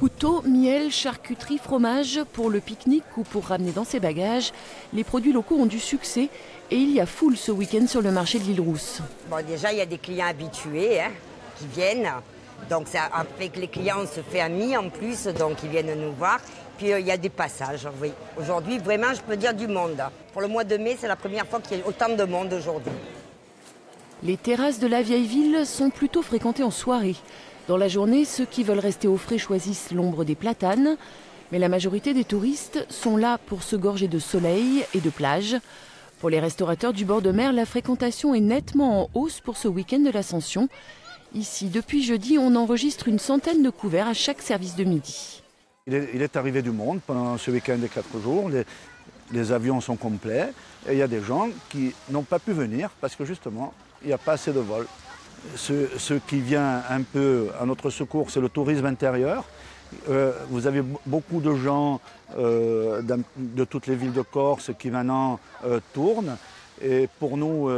Couteaux, miel, charcuterie, fromage, pour le pique-nique ou pour ramener dans ses bagages, les produits locaux ont du succès et il y a foule ce week-end sur le marché de l'île Rousse. Bon, déjà, il y a des clients habitués hein, qui viennent. Donc, ça fait que les clients se font amis en plus, donc ils viennent nous voir. Puis, euh, il y a des passages, oui. Aujourd'hui, vraiment, je peux dire du monde. Pour le mois de mai, c'est la première fois qu'il y a autant de monde aujourd'hui. Les terrasses de la vieille ville sont plutôt fréquentées en soirée. Dans la journée, ceux qui veulent rester au frais choisissent l'ombre des platanes, mais la majorité des touristes sont là pour se gorger de soleil et de plage. Pour les restaurateurs du bord de mer, la fréquentation est nettement en hausse pour ce week-end de l'Ascension. Ici, depuis jeudi, on enregistre une centaine de couverts à chaque service de midi. Il est, arrivé du monde pendant ce week-end de quatre jours. Les, avions sont complets et il y a des gens qui n'ont pas pu venir parce que justement, il n'y a pas assez de vols. Ce, qui vient un peu à notre secours, c'est le tourisme intérieur. Euh, vous avez beaucoup de gens euh, de toutes les villes de Corse qui maintenant euh, tournent. Et pour nous,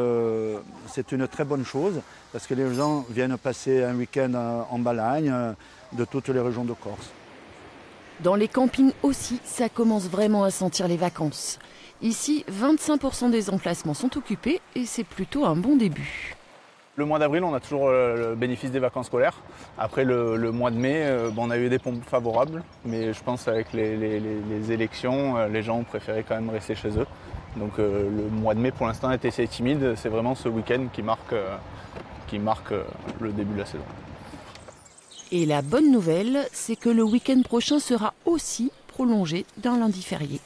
c'est une très bonne chose parce que les gens viennent passer un week-end en Balagne de toutes les régions de Corse. Dans les campings aussi, ça commence vraiment à sentir les vacances. Ici, 25% des emplacements sont occupés et c'est plutôt un bon début. Le mois d'avril, on a toujours euh, le bénéfice des vacances scolaires. Après le, mois de mai, euh, on a eu des pompes favorables, mais je pense avec les, élections, euh, les gens ont préféré quand même rester chez eux. Donc le mois de mai pour l'instant est assez timide, c'est vraiment ce week-end qui marque, qui marque le début de la saison. Et la bonne nouvelle, c'est que le week-end prochain sera aussi prolongé d'un lundi férié.